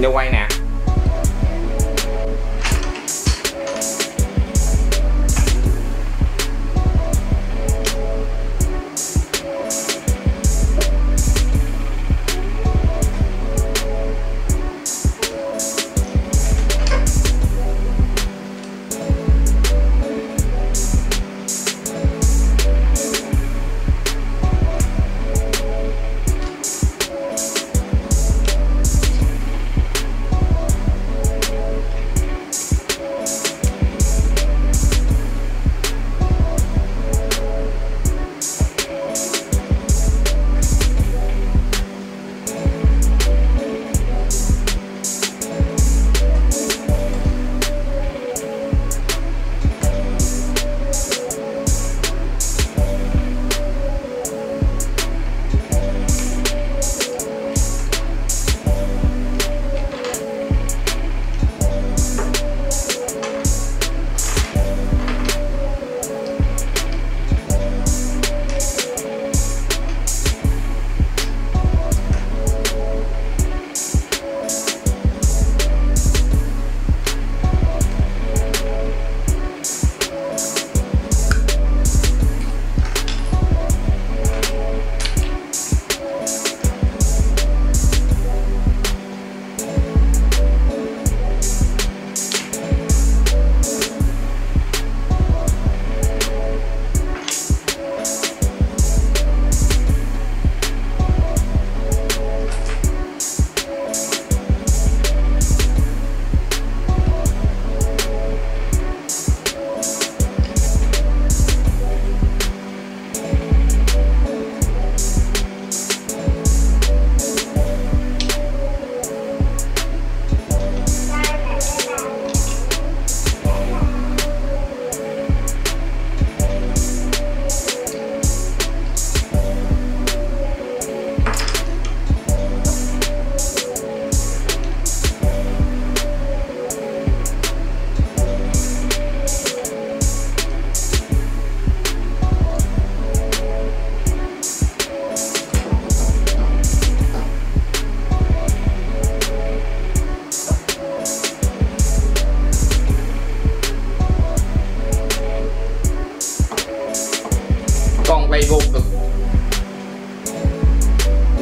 in the wine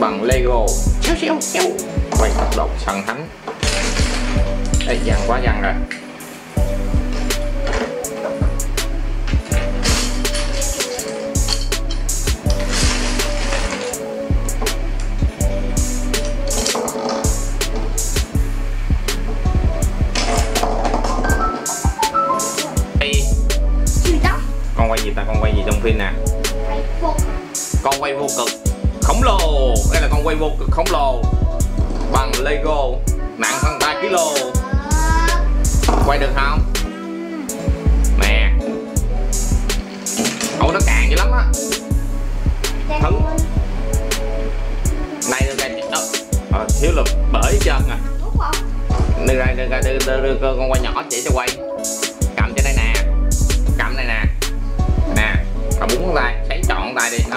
bằng Lego. Xéo xéo xéo. Quay tốc độ săn thánh. Đây dằn quá dằn rồi Lego nặng hơn 3 kg quay được không? Nè. Ôi nó càng dữ lắm á. Thử. này được cái ờ, thiếu lực bởi chân à. Đưa ra đưa ra đưa, đưa, đưa, đưa con quay nhỏ chỉ cho quay. Cầm trên đây nè. Cầm này nè. Nè và búng ngón tay. Thấy chọn tay đi. Đó.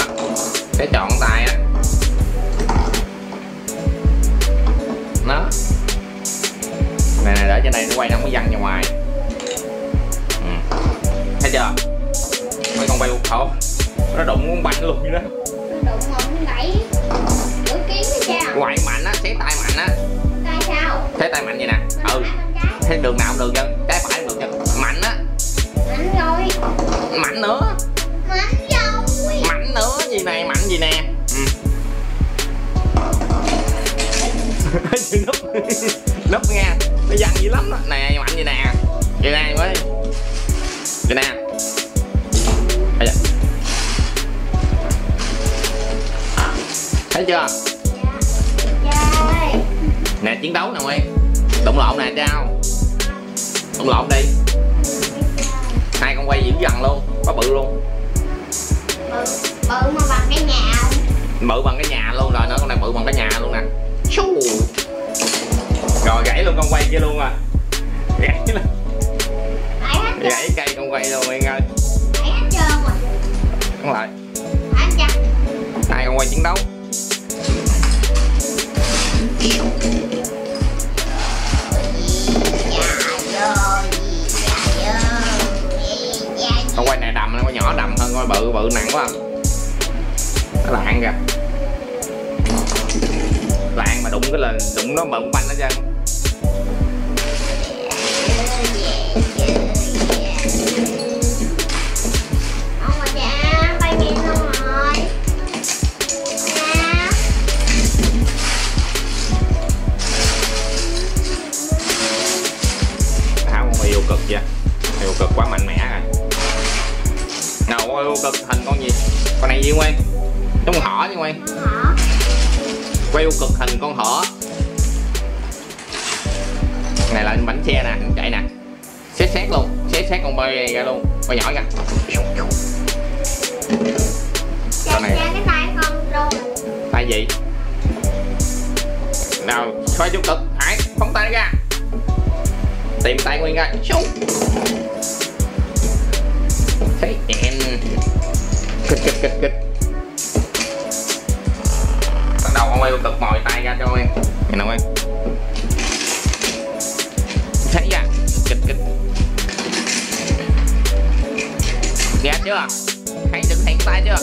Thấy chọn tay á để trên đây nó quay nó có văng ra ngoài. Ừ. thấy chưa? Mấy con quay khổ nó đụng con banh luôn vậy đó. Đụng không gãy. Kiếm hay sao? quay mạnh á xé tay mạnh á. Tại sao? thế tay mạnh vậy nè. Bên ừ. thế đường nào cũng được chân trái phải cũng được chân mạnh á. Mạnh rồi. mạnh nữa. Mạnh rồi. mạnh nữa gì này mạnh gì nè. Ừ. Núp. Núp nha nó văng dữ lắm đó nè mạnh gì nè. Vậy nè mới vậy nè. Bây giờ. thấy chưa? Trời. nè chiến đấu nè nguyên đụng lộn nè trao. Đụng lộn đi. Hai con quay dữ dằn luôn. Có bự luôn. Bự, bự mà bằng cái nhà. Không? bự bằng cái nhà luôn. Rồi nữa con này bự bằng cái nhà luôn nè. Xu. Rồi gãy luôn con quay kia luôn à. Gãy luôn gãy cây con quay luôn Nguyên ơi. Phải hết trơn rồi. đúng chặt. hai con quay chiến đấu. Con quay này đầm con nhỏ đầm hơn con bự bự nặng quá nó lạng kìa. Lạng mà đụng cái là đụng nó bận banh hết trơn cực quay vô cực quá mạnh mẽ rồi. Nào quay vô cực hình con gì? Con này gì nguyên trong con hỏ chứ nguyên Hả? quay vô cực hình con hỏ này là bánh xe nè chạy nè. Xét xét luôn xét xét con bay ra luôn. Bay nhỏ ra Con này- cái tay gì? Nào xoay vô cực. Hải phóng tay ra. Tìm tay nguyên ra Xung. thấy em. Kịch kịch kịch kịch. Bắt đầu con vô cực mồi tay ra cho em. Nhìn nào em thấy ra kịch kịch ra chưa thấy được thấy tay chưa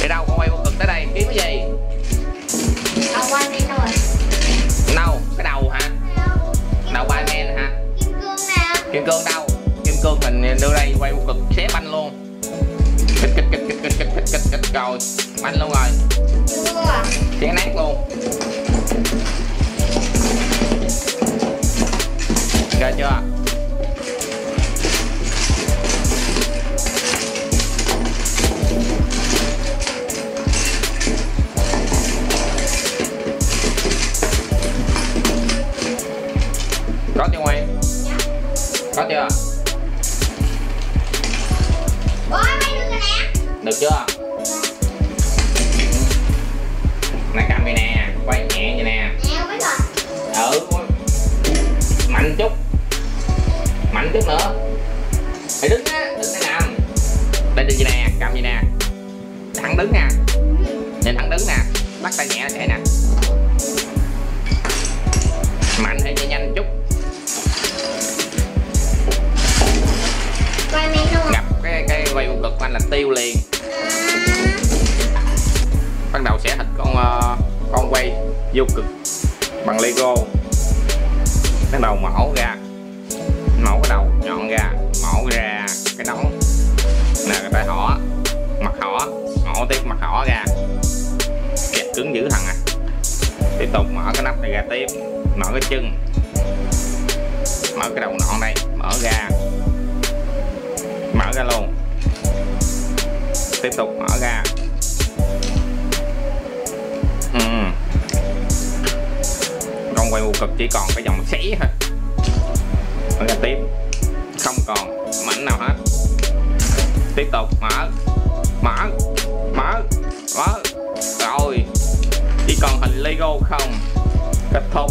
để đâu con quay vô cực tới đây kiếm cái gì Đầu quay này đâu rồi? đâu cái đầu hả đầu ba men hả Kim cương nè. kim cương đâu kim cương mình đưa đây quay vô cực xé banh luôn kịch kịch kịch kịch kịch kịch kịch kịch kịch rồi banh luôn rồi chén nát luôn. Ra chưa? Có chưa? Nguyên dạ. có chưa Ủa, được chưa? Nè cầm gì nè thẳng đứng nè. Nhìn thẳng đứng nè. Bắt tay nhẹ chạy nè. Mạnh hay nhanh nhanh chút. Quay men không rồi? gặp tiêu liền. Bắt đầu sẽ thịt con ờ, con quay vô cực bằng lego. Bắt đầu mổ ra. Mổ cái đầu nhọn ra mổ ra cái nóng tiếp mặt họ ra. Kẹt cứng dữ thằng à. Tiếp tục mở cái nắp này ra tiếp. Mở cái chân. Mở cái đầu nọn đây. Mở ra. Mở ra luôn. Tiếp tục mở ra. Ừ. con quay vô cực chỉ còn cái dòng xí thôi. Mở ra tiếp. Không còn mảnh nào hết. Tiếp tục mở. Mở mở mở. Rồi chỉ còn hình lego không? Kết thúc.